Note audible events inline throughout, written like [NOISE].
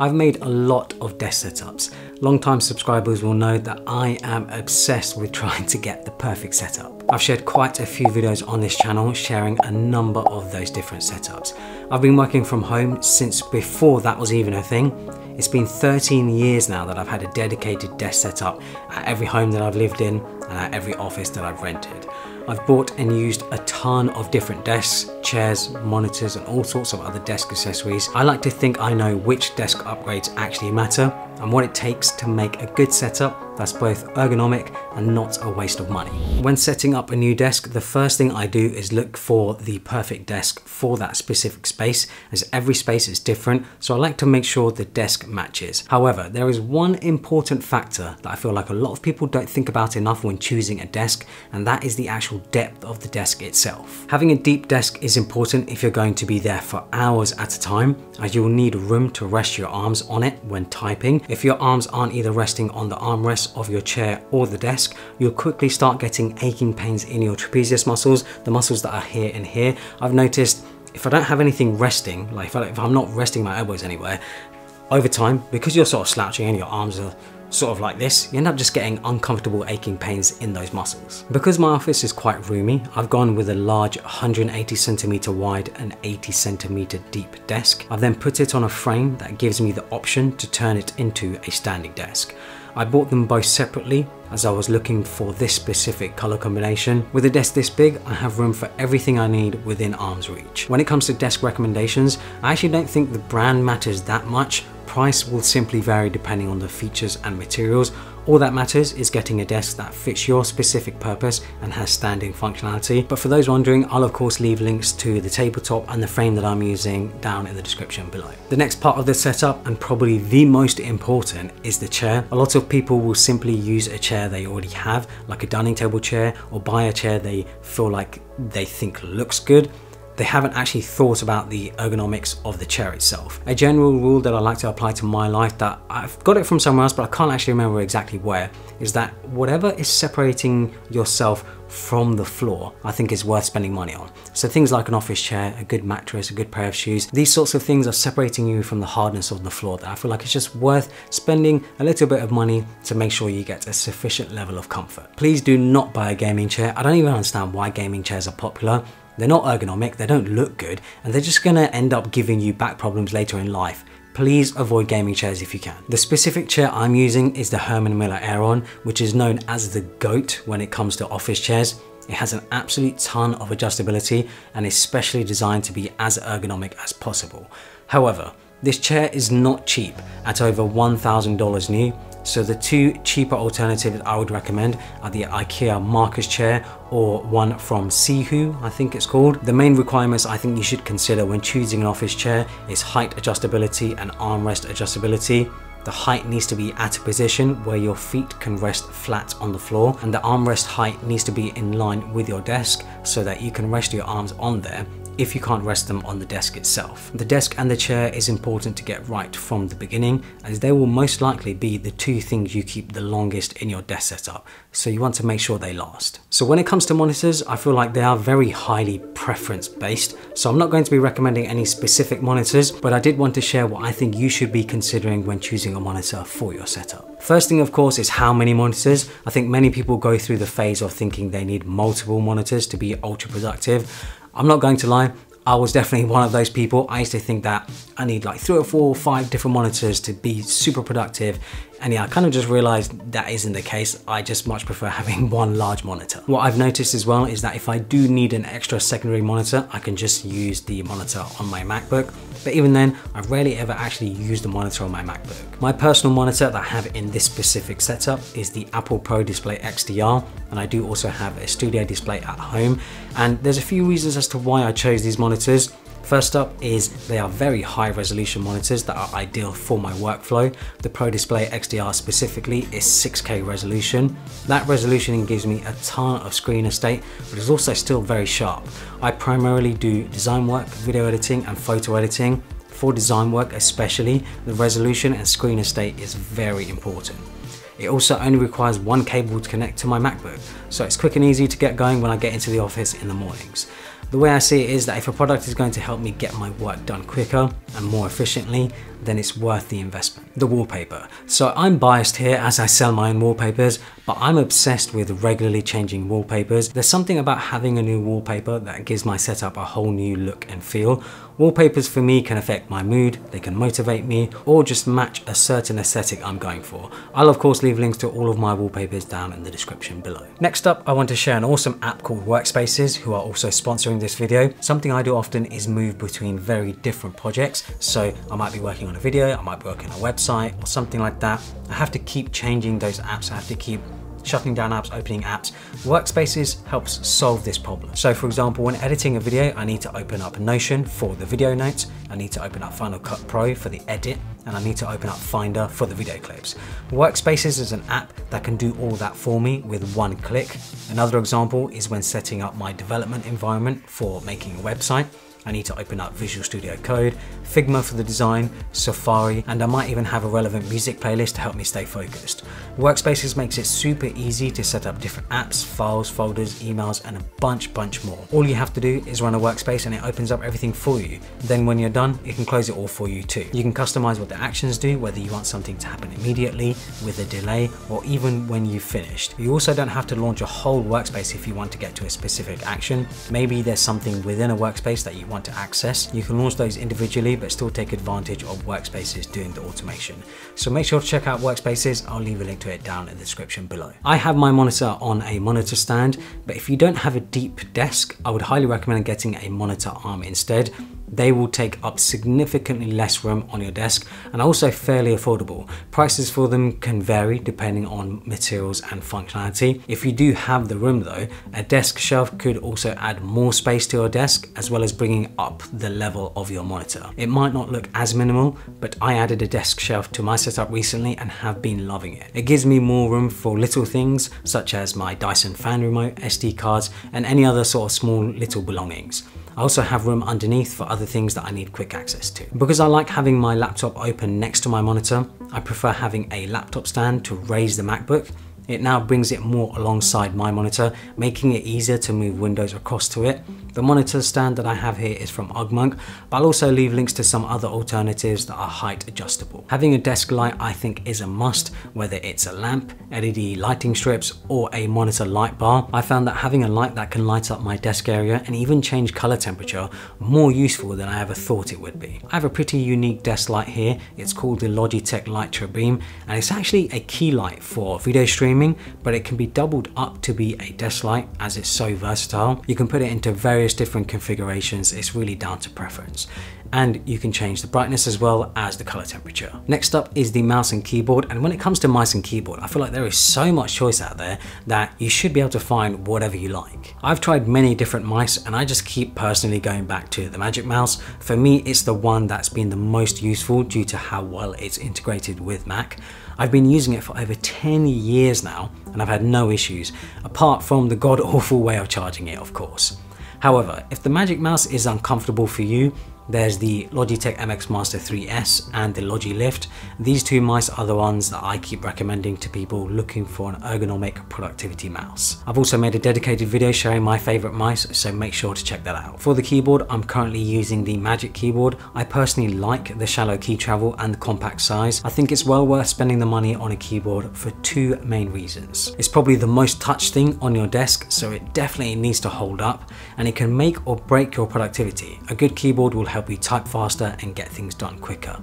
I've made a lot of desk setups. Long-time subscribers will know that I am obsessed with trying to get the perfect setup. I've shared quite a few videos on this channel sharing a number of those different setups. I've been working from home since before that was even a thing. It's been 13 years now that I've had a dedicated desk setup at every home that I've lived in and at every office that I've rented. I've bought and used a ton of different desks, chairs, monitors and all sorts of other desk accessories. I like to think I know which desk upgrades actually matter and what it takes to make a good setup that's both ergonomic and not a waste of money. When setting up a new desk, the first thing I do is look for the perfect desk for that specific space, as every space is different, so I like to make sure the desk matches. However, there is one important factor that I feel like a lot of people don't think about enough when choosing a desk, and that is the actual depth of the desk itself. Having a deep desk is important if you're going to be there for hours at a time, as you'll need room to rest your arms on it when typing. If your arms aren't either resting on the armrest of your chair or the desk, you'll quickly start getting aching pains in your trapezius muscles, the muscles that are here and here. I've noticed if I don't have anything resting, like if, I, if I'm not resting my elbows anywhere, over time, because you're sort of slouching and your arms are sort of like this, you end up just getting uncomfortable aching pains in those muscles. Because my office is quite roomy, I've gone with a large 180 centimeter wide and 80 centimeter deep desk. I've then put it on a frame that gives me the option to turn it into a standing desk. I bought them both separately as I was looking for this specific color combination. With a desk this big, I have room for everything I need within arm's reach. When it comes to desk recommendations, I actually don't think the brand matters that much. Price will simply vary depending on the features and materials all that matters is getting a desk that fits your specific purpose and has standing functionality. But for those wondering, I'll of course leave links to the tabletop and the frame that I'm using down in the description below. The next part of the setup, and probably the most important, is the chair. A lot of people will simply use a chair they already have, like a dining table chair, or buy a chair they feel like they think looks good they haven't actually thought about the ergonomics of the chair itself. A general rule that I like to apply to my life that I've got it from somewhere else but I can't actually remember exactly where is that whatever is separating yourself from the floor I think is worth spending money on. So things like an office chair, a good mattress, a good pair of shoes, these sorts of things are separating you from the hardness of the floor that I feel like it's just worth spending a little bit of money to make sure you get a sufficient level of comfort. Please do not buy a gaming chair. I don't even understand why gaming chairs are popular. They're not ergonomic, they don't look good, and they're just gonna end up giving you back problems later in life. Please avoid gaming chairs if you can. The specific chair I'm using is the Herman Miller Aeron, which is known as the GOAT when it comes to office chairs. It has an absolute ton of adjustability and is specially designed to be as ergonomic as possible. However, this chair is not cheap at over $1,000 new so the two cheaper alternatives I would recommend are the IKEA Markus chair or one from Sihoo, I think it's called. The main requirements I think you should consider when choosing an office chair is height adjustability and armrest adjustability. The height needs to be at a position where your feet can rest flat on the floor and the armrest height needs to be in line with your desk so that you can rest your arms on there if you can't rest them on the desk itself. The desk and the chair is important to get right from the beginning as they will most likely be the two things you keep the longest in your desk setup, so you want to make sure they last. So when it comes to monitors, I feel like they are very highly preference based, so I'm not going to be recommending any specific monitors, but I did want to share what I think you should be considering when choosing a monitor for your setup. First thing of course is how many monitors. I think many people go through the phase of thinking they need multiple monitors to be ultra productive. I'm not going to lie, I was definitely one of those people. I used to think that I need like three or four or five different monitors to be super productive and yeah, I kind of just realized that isn't the case. I just much prefer having [LAUGHS] one large monitor. What I've noticed as well is that if I do need an extra secondary monitor, I can just use the monitor on my MacBook. But even then, I've rarely ever actually use the monitor on my MacBook. My personal monitor that I have in this specific setup is the Apple Pro Display XDR, and I do also have a studio display at home. And there's a few reasons as to why I chose these monitors. First up is they are very high resolution monitors that are ideal for my workflow. The Pro Display XDR specifically is 6K resolution. That resolution gives me a ton of screen estate, but is also still very sharp. I primarily do design work, video editing and photo editing. For design work especially, the resolution and screen estate is very important. It also only requires one cable to connect to my MacBook, so it's quick and easy to get going when I get into the office in the mornings. The way I see it is that if a product is going to help me get my work done quicker and more efficiently, then it's worth the investment. The wallpaper. So I'm biased here as I sell my own wallpapers, but I'm obsessed with regularly changing wallpapers. There's something about having a new wallpaper that gives my setup a whole new look and feel. Wallpapers for me can affect my mood, they can motivate me, or just match a certain aesthetic I'm going for. I'll of course leave links to all of my wallpapers down in the description below. Next up, I want to share an awesome app called Workspaces, who are also sponsoring this video. Something I do often is move between very different projects. So I might be working on a video, I might be working on a website or something like that. I have to keep changing those apps, I have to keep shutting down apps, opening apps. Workspaces helps solve this problem. So for example, when editing a video, I need to open up Notion for the video notes, I need to open up Final Cut Pro for the edit, and I need to open up Finder for the video clips. Workspaces is an app that can do all that for me with one click. Another example is when setting up my development environment for making a website. I need to open up Visual Studio Code, Figma for the design, Safari, and I might even have a relevant music playlist to help me stay focused. Workspaces makes it super easy to set up different apps, files, folders, emails, and a bunch, bunch more. All you have to do is run a workspace and it opens up everything for you. Then when you're done, it can close it all for you too. You can customize what the actions do, whether you want something to happen immediately, with a delay, or even when you've finished. You also don't have to launch a whole workspace if you want to get to a specific action. Maybe there's something within a workspace that you want to access. You can launch those individually, but still take advantage of workspaces doing the automation. So make sure to check out workspaces. I'll leave a link to it down in the description below. I have my monitor on a monitor stand, but if you don't have a deep desk, I would highly recommend getting a monitor arm instead they will take up significantly less room on your desk and also fairly affordable. Prices for them can vary depending on materials and functionality. If you do have the room though, a desk shelf could also add more space to your desk as well as bringing up the level of your monitor. It might not look as minimal, but I added a desk shelf to my setup recently and have been loving it. It gives me more room for little things such as my Dyson fan remote, SD cards, and any other sort of small little belongings. I also have room underneath for other things that I need quick access to. Because I like having my laptop open next to my monitor, I prefer having a laptop stand to raise the MacBook it now brings it more alongside my monitor, making it easier to move windows across to it. The monitor stand that I have here is from Ugmonk, but I'll also leave links to some other alternatives that are height adjustable. Having a desk light I think is a must, whether it's a lamp, LED lighting strips, or a monitor light bar. I found that having a light that can light up my desk area and even change color temperature more useful than I ever thought it would be. I have a pretty unique desk light here. It's called the Logitech Litra Beam, and it's actually a key light for video streaming but it can be doubled up to be a desk light as it's so versatile. You can put it into various different configurations. It's really down to preference and you can change the brightness as well as the color temperature. Next up is the mouse and keyboard and when it comes to mice and keyboard I feel like there is so much choice out there that you should be able to find whatever you like. I've tried many different mice and I just keep personally going back to the Magic Mouse. For me it's the one that's been the most useful due to how well it's integrated with Mac. I've been using it for over 10 years now and I've had no issues, apart from the god awful way of charging it of course. However, if the Magic Mouse is uncomfortable for you, there's the Logitech MX Master 3S and the Logi Lift. These two mice are the ones that I keep recommending to people looking for an ergonomic productivity mouse. I've also made a dedicated video showing my favorite mice, so make sure to check that out. For the keyboard, I'm currently using the Magic Keyboard. I personally like the shallow key travel and the compact size. I think it's well worth spending the money on a keyboard for two main reasons. It's probably the most touched thing on your desk, so it definitely needs to hold up, and it can make or break your productivity. A good keyboard will help you type faster and get things done quicker.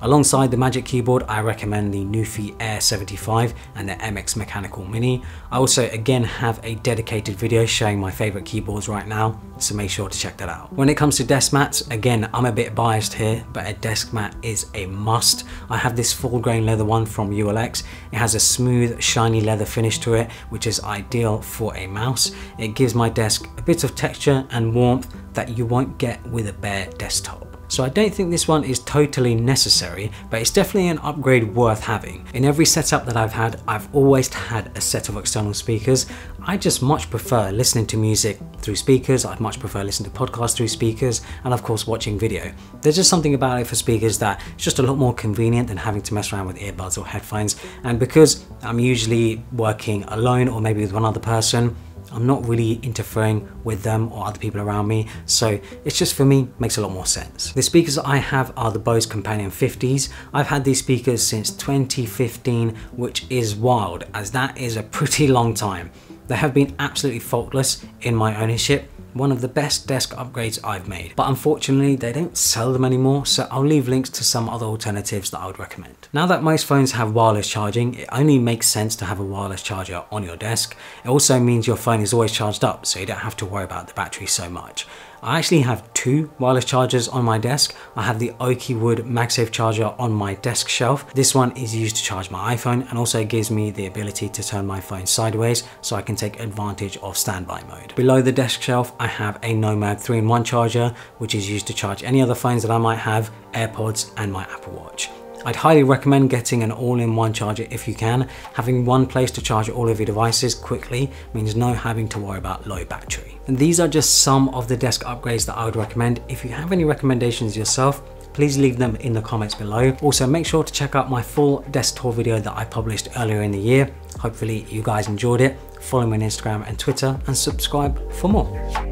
Alongside the Magic Keyboard, I recommend the NuPhy Air 75 and the MX Mechanical Mini. I also again have a dedicated video showing my favorite keyboards right now, so make sure to check that out. When it comes to desk mats, again, I'm a bit biased here, but a desk mat is a must. I have this full grain leather one from ULX. It has a smooth, shiny leather finish to it, which is ideal for a mouse. It gives my desk a bit of texture and warmth that you won't get with a bare desktop. So I don't think this one is totally necessary, but it's definitely an upgrade worth having. In every setup that I've had, I've always had a set of external speakers. I just much prefer listening to music through speakers, I'd much prefer listening to podcasts through speakers, and of course watching video. There's just something about it for speakers that it's just a lot more convenient than having to mess around with earbuds or headphones. And because I'm usually working alone or maybe with one other person, I'm not really interfering with them or other people around me, so it's just for me makes a lot more sense. The speakers I have are the Bose Companion 50s. I've had these speakers since 2015, which is wild as that is a pretty [LAUGHS] long time. They have been absolutely faultless in my ownership one of the best desk upgrades I've made. But unfortunately, they don't sell them anymore, so I'll leave links to some other alternatives that I would recommend. Now that most phones have wireless charging, it only makes sense to have a wireless charger on your desk. It also means your phone is always charged up, so you don't have to worry about the battery so much. I actually have two wireless chargers on my desk. I have the Oakywood MagSafe charger on my desk shelf. This one is used to charge my iPhone and also gives me the ability to turn my phone sideways so I can take advantage of standby mode. Below the desk shelf, I have a Nomad 3-in-1 charger, which is used to charge any other phones that I might have, AirPods and my Apple Watch. I'd highly recommend getting an all-in-one charger if you can. Having one place to charge all of your devices quickly means no having to worry about low battery. And these are just some of the desk upgrades that I would recommend. If you have any recommendations yourself, please leave them in the comments below. Also make sure to check out my full desk tour video that I published earlier in the year. Hopefully you guys enjoyed it. Follow me on Instagram and Twitter and subscribe for more.